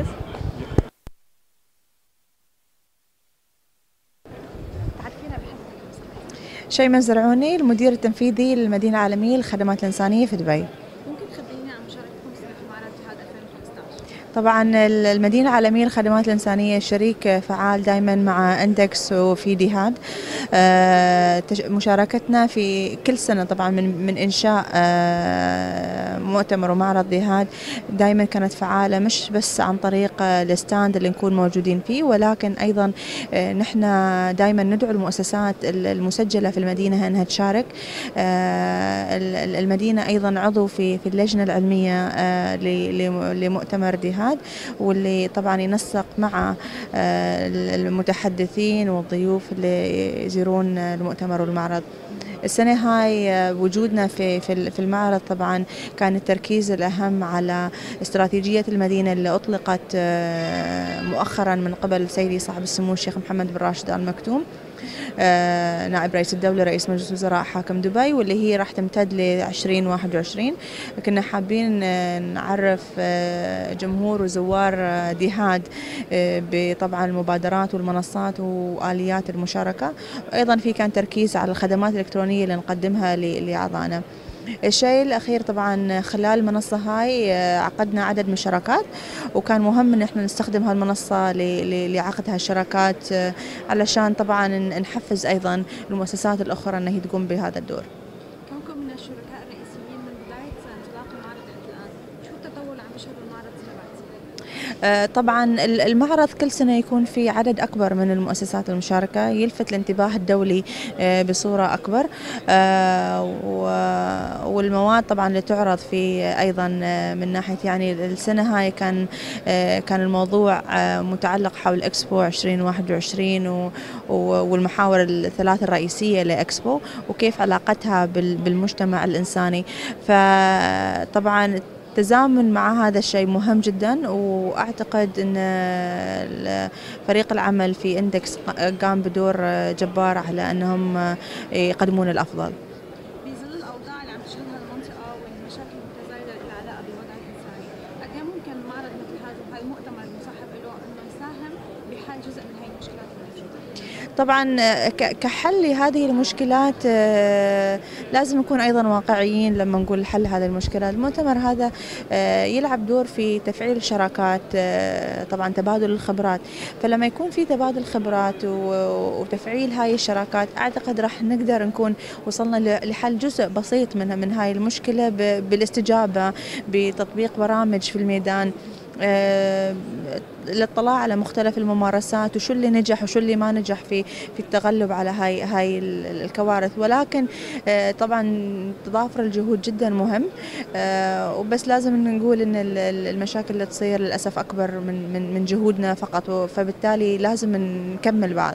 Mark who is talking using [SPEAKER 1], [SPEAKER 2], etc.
[SPEAKER 1] التركيز
[SPEAKER 2] شيماء زرعوني المدير التنفيذي للمدينة العالمية للخدمات الإنسانية في دبي.
[SPEAKER 1] ممكن تخبرينا عن مشاركتكم في جهاد 2015
[SPEAKER 2] طبعا المدينة العالمية للخدمات الإنسانية شريك فعال دائما مع إندكس وفي ديهاد آه، مشاركتنا في كل سنة طبعا من من إنشاء آه، مؤتمر ومعرض ديهاد دائما كانت فعالة مش بس عن طريق آه، الستاند اللي نكون موجودين فيه ولكن أيضا نحن دائما ندعو المؤسسات ال- المسجلة في المدينة أنها تشارك. ال- ال- المدينة أيضا عضو في في اللجنة العلمية لمؤتمر ديهاد واللي طبعا ينسق مع آه، المتحدثين والضيوف اللي يزورون المؤتمر والمعرض. السنة هاي آه، وجودنا في في ال- في المعرض طبعا كان التركيز الأهم على استراتيجية المدينة اللي أطلقت آه، مؤخرا من قبل سيدي صاحب السمو الشيخ محمد بن راشد آل مكتوم آه، نائب رئيس الدولة رئيس مجلس وزراء حاكم دبي واللي هي راح تمتد ل 2021 كنا حابين نعرف جمهور وزوار ديهاد بطبعا المبادرات والمنصات وآليات المشاركة. وأيضا في كان تركيز على الخدمات الإلكترونية اللي نقدمها لأعضائنا الشيء الأخير طبعا خلال المنصة هاي آه، عقدنا عدد من الشراكات وكان مهم إن إحنا نستخدم هالمنصة لعقد هالشراكات آه، علشان طبعا نحفز أيضا المؤسسات الأخرى إنها تقوم بهذا الدور.
[SPEAKER 1] كونكم من الشركاء الرئيسيين من بداية انطلاق المعرض الآن شو التطور اللي عم المعرض؟
[SPEAKER 2] آه، طبعا ال- المعرض كل سنة يكون في عدد أكبر من المؤسسات المشاركة يلفت الانتباه الدولي آه، بصورة أكبر. آه، والمواد طبعا اللي تعرض في أيضا آه، من ناحية يعني السنة هاي كان آه، كان الموضوع آه، متعلق حول إكسبو 2021 و- و- والمحاور الثلاث الرئيسية لإكسبو وكيف علاقتها بال- بالمجتمع الإنساني. فطبعا التزامن مع هذا الشيء مهم جدا وأعتقد إن فريق العمل في إندكس قام بدور جبار على أنهم يقدمون
[SPEAKER 1] الأفضل. إيه ممكن معرض مثل هذا إنه يساهم بحل جزء من هاي المشكلات
[SPEAKER 2] طبعا ك- كحل لهذه المشكلات آه، لازم نكون أيضا واقعيين لما نقول حل هذه المشكلات، المؤتمر هذا آه، يلعب دور في تفعيل الشراكات آه، طبعا تبادل الخبرات، فلما يكون في تبادل خبرات وتفعيل هاي الشراكات أعتقد راح نقدر نكون وصلنا لحل جزء بسيط من من هاي المشكلة بالاستجابة بتطبيق برامج في الميدان. آه، الاطلاع على مختلف الممارسات وشو اللي نجح وشو اللي ما نجح في في التغلب على هاي هاي ال- الكوارث. ولكن آه، طبعا تضافر الجهود جدا مهم. آه، وبس لازم نقول إن ال- ال- المشاكل اللي تصير للأسف أكبر من من جهودنا فقط فبالتالي لازم نكمل بعض